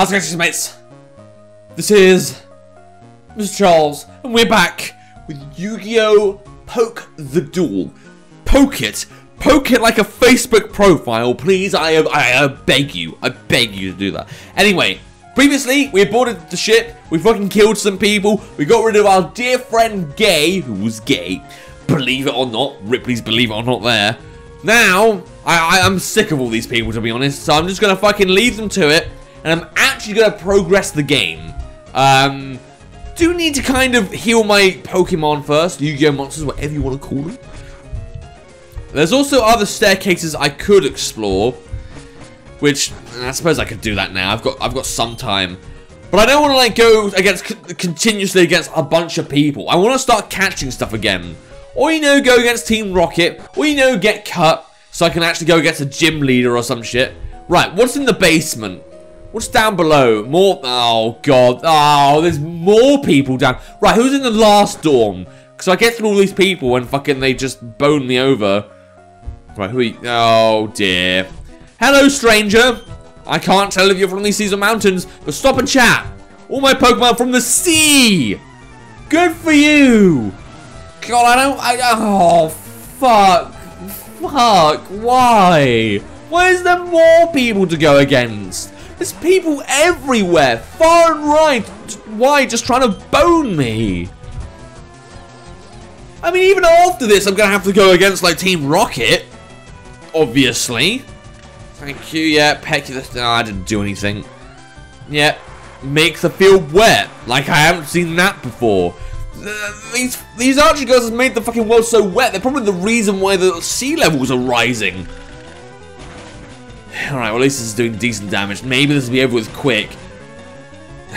How's it going, mates? This is Mr. Charles, and we're back with Yu-Gi-Oh! Poke the Duel. Poke it. Poke it like a Facebook profile, please. I, I, I beg you. I beg you to do that. Anyway, previously, we boarded the ship. We fucking killed some people. We got rid of our dear friend Gay, who was gay. Believe it or not. Ripley's believe it or not there. Now, I, I, I'm sick of all these people, to be honest. So I'm just going to fucking leave them to it. And I'm actually going to progress the game. Um, do need to kind of heal my Pokemon first. Yu-Gi-Oh! monsters, whatever you want to call them. There's also other staircases I could explore. Which, I suppose I could do that now. I've got I've got some time. But I don't want to like go against continuously against a bunch of people. I want to start catching stuff again. Or you know, go against Team Rocket. Or you know, get cut so I can actually go against a gym leader or some shit. Right, what's in the basement? What's down below? More... Oh, God. Oh, there's more people down... Right, who's in the last dorm? Because I get through all these people and fucking they just bone me over. Right, who are you? Oh, dear. Hello, stranger. I can't tell if you're from these seas or mountains, but stop and chat. All my Pokemon from the sea. Good for you. God, I don't... I, oh, fuck. Fuck. Why? Why is there more people to go against? There's people everywhere, far and right. Why? Just trying to bone me. I mean, even after this, I'm going to have to go against, like, Team Rocket. Obviously. Thank you, yeah. Peck you the... No, I didn't do anything. Yeah. Make the field wet. Like, I haven't seen that before. These, these archery girls have made the fucking world so wet. They're probably the reason why the sea levels are rising. Alright, well at least this is doing decent damage. Maybe this will be over with quick.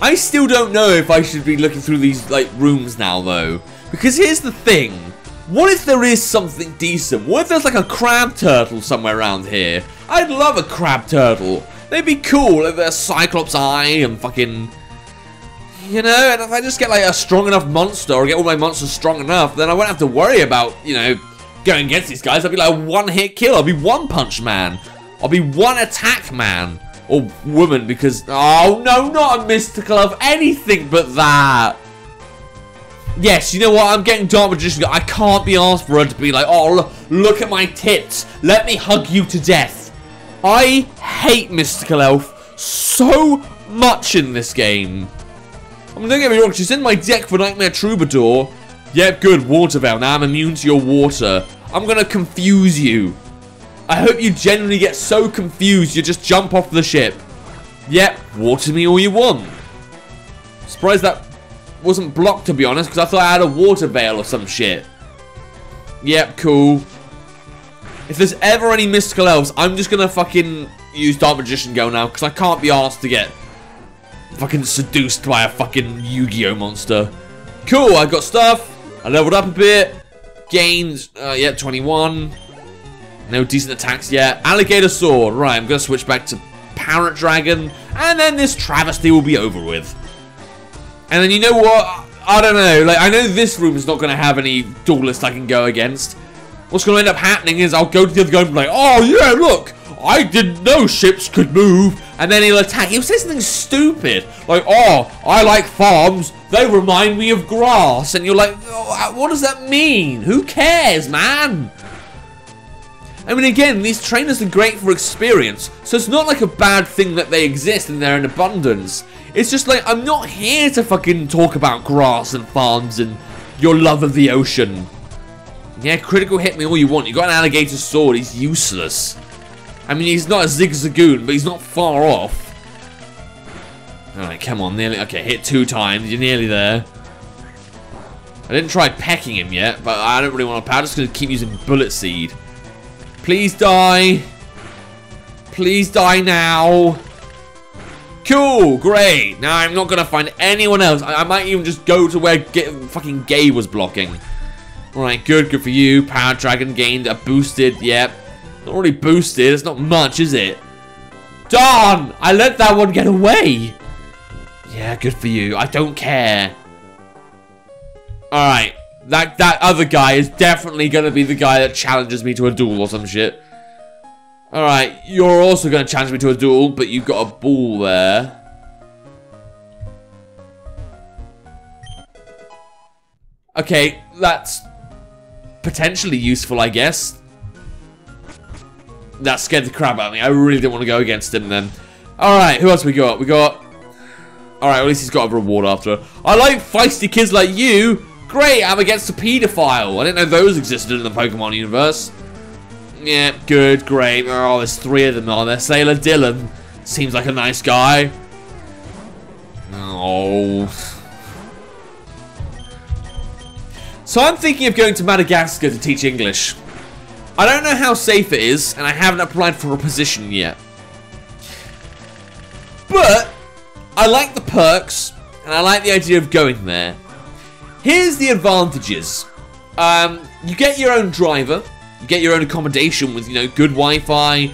I still don't know if I should be looking through these like rooms now though. Because here's the thing. What if there is something decent? What if there's like a crab turtle somewhere around here? I'd love a crab turtle. They'd be cool if there's Cyclops Eye and fucking... You know, and if I just get like a strong enough monster or get all my monsters strong enough, then I won't have to worry about, you know, going against these guys. I'll be like one-hit kill. I'll be one-punch man. I'll be one-attack man. Or woman, because... Oh, no, not a Mystical Elf anything but that. Yes, you know what? I'm getting Dark Magician. I can't be asked for her to be like, oh, look, look at my tits. Let me hug you to death. I hate Mystical Elf so much in this game. I mean, don't get me wrong, she's in my deck for Nightmare Troubadour. Yep, good, Water Veil. Now I'm immune to your water. I'm gonna confuse you. I hope you genuinely get so confused you just jump off the ship. Yep, water me all you want. Surprised that wasn't blocked to be honest, because I thought I had a water veil or some shit. Yep, cool. If there's ever any mystical elves, I'm just gonna fucking use Dark Magician Girl now, because I can't be asked to get fucking seduced by a fucking Yu-Gi-Oh monster. Cool, I got stuff. I leveled up a bit. Gained, uh, yeah, 21. No decent attacks yet. Alligator Sword. Right, I'm going to switch back to Parrot Dragon. And then this travesty will be over with. And then you know what? I don't know. Like, I know this room is not going to have any duelists I can go against. What's going to end up happening is I'll go to the other guy and be like, Oh, yeah, look. I didn't know ships could move. And then he'll attack. He'll say something stupid. Like, oh, I like farms. They remind me of grass. And you're like, oh, what does that mean? Who cares, man? I mean, again, these trainers are great for experience. So it's not like a bad thing that they exist and they're in abundance. It's just like, I'm not here to fucking talk about grass and farms and your love of the ocean. Yeah, critical hit me all you want. You got an alligator sword. He's useless. I mean, he's not a Zigzagoon, but he's not far off. Alright, come on, nearly. Okay, hit two times. You're nearly there. I didn't try pecking him yet, but I don't really want to. I'm just going to keep using Bullet Seed. Please die. Please die now. Cool, great. Now I'm not going to find anyone else. I, I, might even just go to where get, fucking Gay was blocking. Alright, good, good for you. Parrot Dragon gained a boosted, yep. Really boosted, it's not much, is it? Darn! I let that one get away! Yeah, good for you. I don't care. Alright. That, that other guy is definitely going to be the guy that challenges me to a duel or some shit. Alright, you're also going to challenge me to a duel, but you've got a ball there. Okay, that's potentially useful, I guess. That scared the crap out of me. I really didn't want to go against him then. Alright, who else we got? We got... Alright, at least he's got a reward after. I like feisty kids like you. Great, I'm against a pedophile. I didn't know those existed in the Pokemon universe. Yeah, good, great. Oh, there's three of them on there. Sailor Dylan. Seems like a nice guy. Oh. So I'm thinking of going to Madagascar to teach English. I don't know how safe it is, and I haven't applied for a position yet. But, I like the perks, and I like the idea of going there. Here's the advantages. Um, you get your own driver, you get your own accommodation with, you know, good Wi-Fi,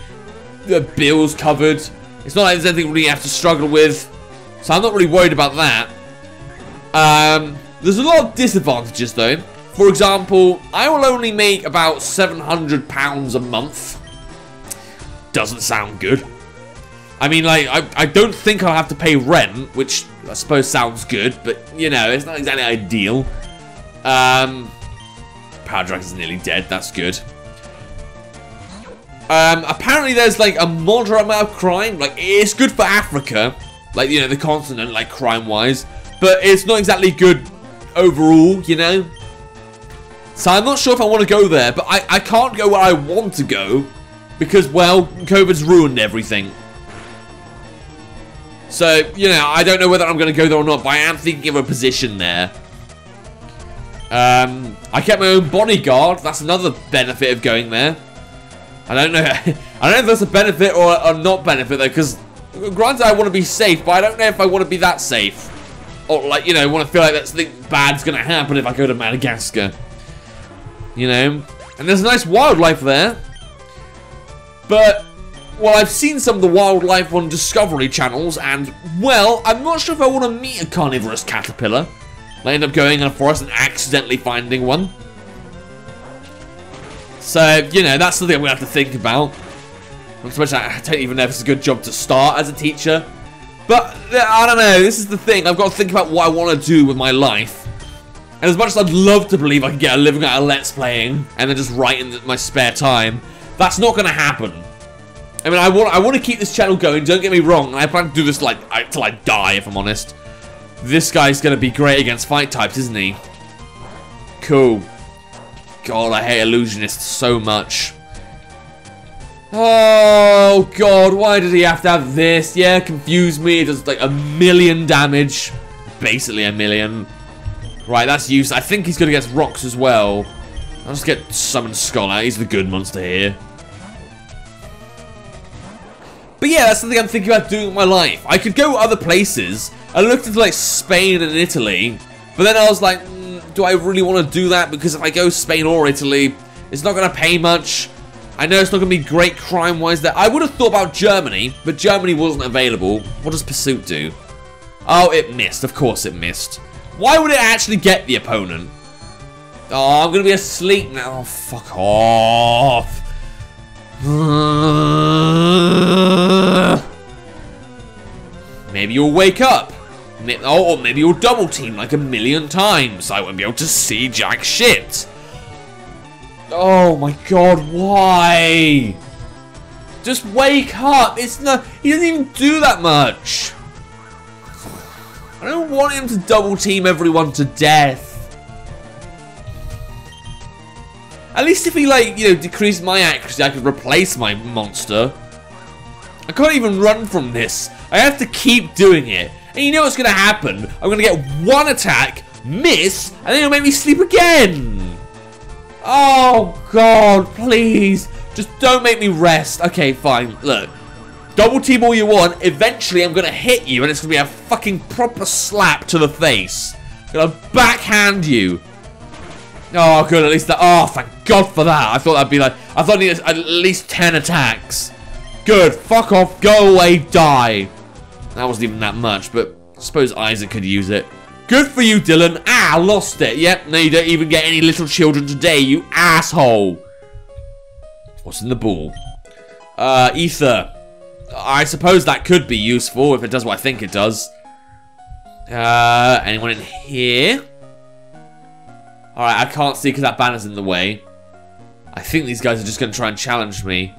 the bills covered. It's not like there's anything really you have to struggle with, so I'm not really worried about that. Um, there's a lot of disadvantages though. For example, I will only make about £700 a month. Doesn't sound good. I mean, like, I, I don't think I'll have to pay rent, which I suppose sounds good, but, you know, it's not exactly ideal. Um, Parrot Dragon's nearly dead, that's good. Um, apparently there's, like, a moderate amount of crime. Like, it's good for Africa, like, you know, the continent, like, crime-wise. But it's not exactly good overall, you know? So I'm not sure if I want to go there, but I, I can't go where I want to go because, well, COVID's ruined everything. So, you know, I don't know whether I'm going to go there or not, but I am thinking of a position there. Um, I kept my own bodyguard. That's another benefit of going there. I don't know. I don't know if that's a benefit or a not benefit, though, because granted I want to be safe, but I don't know if I want to be that safe. Or, like, you know, want to feel like that something bad's going to happen if I go to Madagascar. You know? And there's nice wildlife there. But, well, I've seen some of the wildlife on Discovery channels, and, well, I'm not sure if I want to meet a carnivorous caterpillar. I end up going in a forest and accidentally finding one. So, you know, that's something we have to think about. Not so much I don't even know if it's a good job to start as a teacher. But, I don't know, this is the thing. I've got to think about what I want to do with my life. And as much as I'd love to believe I could get a living out of Let's Playing and then just write in my spare time, that's not going to happen. I mean, I want I want to keep this channel going, don't get me wrong, I plan to do this like till I die, if I'm honest. This guy's going to be great against fight types, isn't he? Cool. God, I hate illusionists so much. Oh, God, why did he have to have this? Yeah, confuse me. It does like a million damage. Basically a million. Right, that's used. I think he's going to get rocks as well. I'll just get Summon Skull out. He's the good monster here. But yeah, that's something I'm thinking about doing with my life. I could go other places. I looked into like Spain and Italy. But then I was like, mm, do I really want to do that? Because if I go Spain or Italy, it's not going to pay much. I know it's not going to be great crime-wise there. I would have thought about Germany, but Germany wasn't available. What does Pursuit do? Oh, it missed. Of course it missed. Why would it actually get the opponent? Oh, I'm going to be asleep now. Oh, fuck off. Maybe you'll wake up. Oh, or maybe you'll double team like a million times. I won't be able to see jack shit. Oh my god, why? Just wake up. It's not. He doesn't even do that much. I don't want him to double team everyone to death. At least if he, like, you know, decreased my accuracy, I could replace my monster. I can't even run from this. I have to keep doing it. And you know what's going to happen? I'm going to get one attack, miss, and then it'll make me sleep again. Oh, God, please. Just don't make me rest. Okay, fine. Look, Double team all you want. Eventually, I'm going to hit you, and it's going to be a fucking proper slap to the face. I'm going to backhand you. Oh, good. At least that. Oh, thank God for that. I thought that'd be like. I thought I needed at least 10 attacks. Good. Fuck off. Go away. Die. That wasn't even that much, but I suppose Isaac could use it. Good for you, Dylan. Ah, lost it. Yep. No, you don't even get any little children today, you asshole. What's in the ball? Uh, ether. I suppose that could be useful if it does what I think it does. Uh, anyone in here? Alright, I can't see because that banner's in the way. I think these guys are just going to try and challenge me.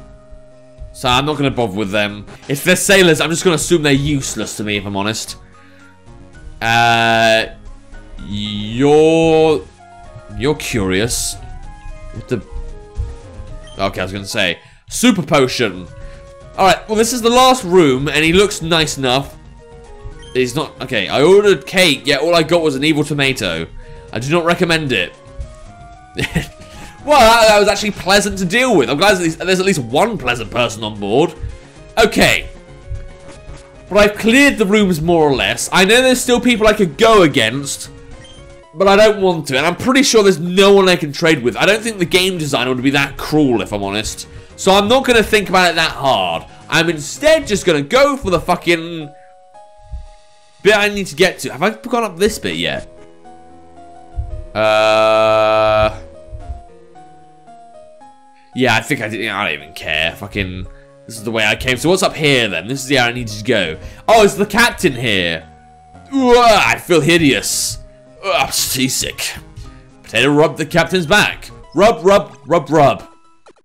So I'm not going to bother with them. If they're sailors, I'm just going to assume they're useless to me, if I'm honest. Uh, you're... You're curious. What the... Okay, I was going to say. Super potion. Alright, well this is the last room, and he looks nice enough. He's not... Okay, I ordered cake, yet all I got was an evil tomato. I do not recommend it. well, that, that, was actually pleasant to deal with. I'm glad there's, there's at least one pleasant person on board. Okay. But I've cleared the rooms more or less. I know there's still people I could go against. But I don't want to. And I'm pretty sure there's no one I can trade with. I don't think the game designer would be that cruel, if I'm honest. So I'm not going to think about it that hard. I'm instead just going to go for the fucking bit I need to get to. Have I gone up this bit yet? Uh. Yeah, I think I did. I don't even care. Fucking. This is the way I came. So what's up here then? This is the area I need to go. Oh, it's the captain here. Ooh, I feel hideous. Ugh, seasick. Potato rub the captain's back. Rub, rub, rub, rub.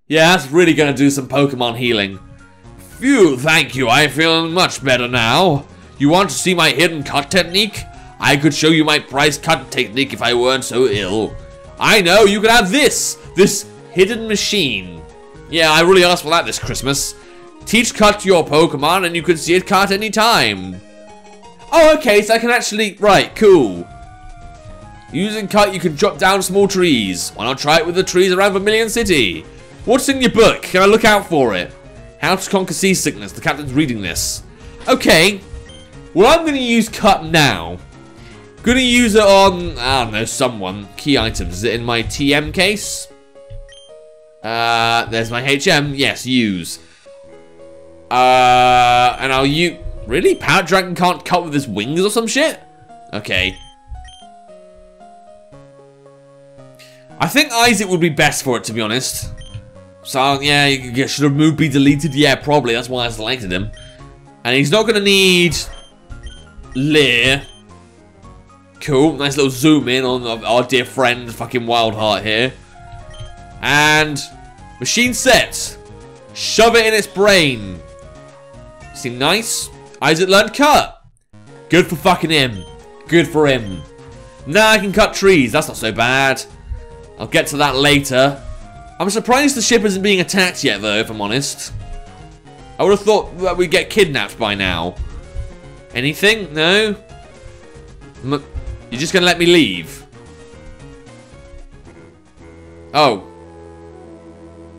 Yeah, that's really gonna do some Pokemon healing. Phew, thank you. I feel much better now. You want to see my hidden cut technique? I could show you my price cut technique if I weren't so ill. I know, you could have this! This hidden machine. Yeah, I really asked for that this Christmas. Teach cut to your Pokemon and you can see it cut anytime. Oh, okay, so I can actually... Right, cool. Using cut, you can drop down small trees. Why not try it with the trees around Vermilion City? What's in your book? Can I look out for it? How to conquer seasickness. The captain's reading this. Okay. Well, I'm going to use cut now. Gonna use it on, I don't know, someone. Key items. Is it in my TM case? Uh, there's my HM. Yes, use. Uh, and I'll use... Really? Parrot Dragon can't cut with his wings or some shit? Okay. I think Isaac would be best for it, to be honest. So, yeah, you should have moved be deleted? Yeah, probably. That's why I selected him. And he's not going to need... Leer. Cool, nice little zoom in on our dear friend, fucking Wildheart here. And machine set. Shove it in its brain. Seem nice? Isaac learned cut. Good for fucking him. Good for him. Now I can cut trees. That's not so bad. I'll get to that later. I'm surprised the ship isn't being attacked yet, though, if I'm honest. I would have thought that we'd get kidnapped by now. Anything? No? M you're just gonna let me leave? Oh.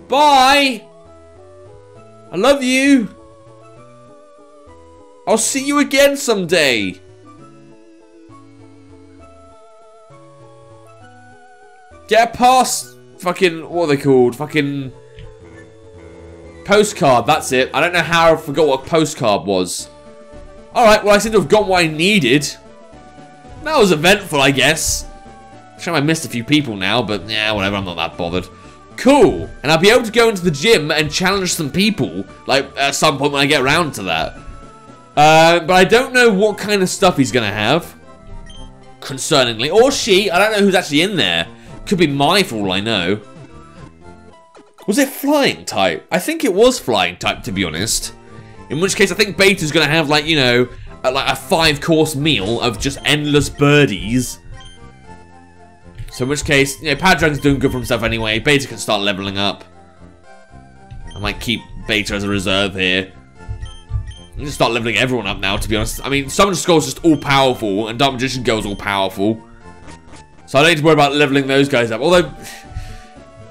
Bye! I love you! I'll see you again someday! Get past fucking, what are they called? Fucking postcard, that's it. I don't know how I forgot what postcard was. Alright, well I seem to have got what I needed. That was eventful, I guess. Sure I missed a few people now, but yeah, whatever, I'm not that bothered. Cool. And I'll be able to go into the gym and challenge some people, like, at some point when I get around to that. Uh, but I don't know what kind of stuff he's to have. Concerningly. Or she. I don't know who's actually in there. Could be Mai for all I know. Was it flying type? I think it was flying type, to be honest. In which case, I think Beta's going to have, like, you know, a, like a five course meal of just endless birdies. So in which case, you know, Padron's doing good for himself anyway. Beta can start leveling up. I might keep Beta as a reserve here. I'm gonna start leveling everyone up now, to be honest. I mean, Summoner Skull's just all-powerful, and Dark Magician Girl's all-powerful. So I don't need to worry about leveling those guys up. Although,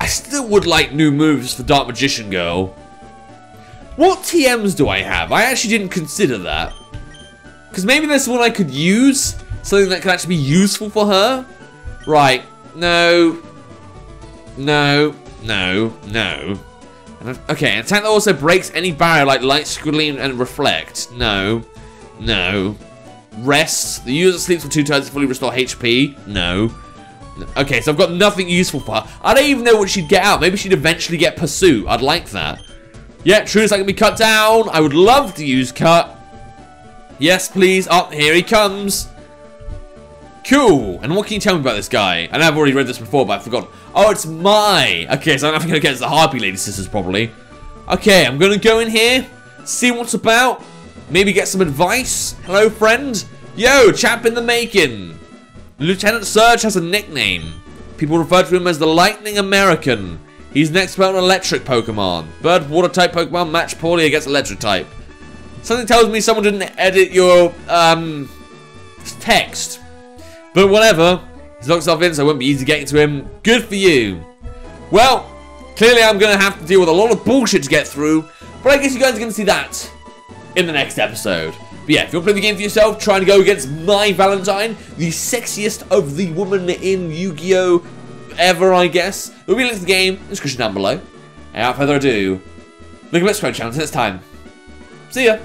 I still would like new moves for Dark Magician Girl. What TMs do I have? I actually didn't consider that. Because maybe there's one I could use. Something that could actually be useful for her. Right. No. No. No. No. Okay, an attack that also breaks any barrier like light, screen, and reflect. No. No. Rest. The user sleeps for two turns to fully restore HP. No. Okay, so I've got nothing useful for her. I don't even know what she'd get out. Maybe she'd eventually get Pursuit. I'd like that. Yeah, true, is that can be cut down. I would love to use cut. Yes, please. Up oh, here he comes. Cool. And what can you tell me about this guy? And I've already read this before, but I forgot. Oh, it's Mai. Okay, so I'm going to get the Harpy Lady Sisters, probably. Okay, I'm going to go in here, see what's about, maybe get some advice. Hello, friend. Yo, chap in the making. Lieutenant Surge has a nickname. People refer to him as the Lightning American. He's an expert on electric Pokemon. Bird water type Pokemon match poorly against electric type. Something tells me someone didn't edit your um text. But whatever. He's locked himself in, so it won't be easy getting to him. Good for you. Well, clearly I'm going to have to deal with a lot of bullshit to get through. But I guess you guys are going to see that in the next episode. But yeah, if you want to play the game for yourself, trying to go against Mai Valentine, the sexiest of the women in Yu-Gi-Oh! ever, I guess. There'll be a link to the game in the description down below. And without further ado, look at Let's Play channel next time. See ya!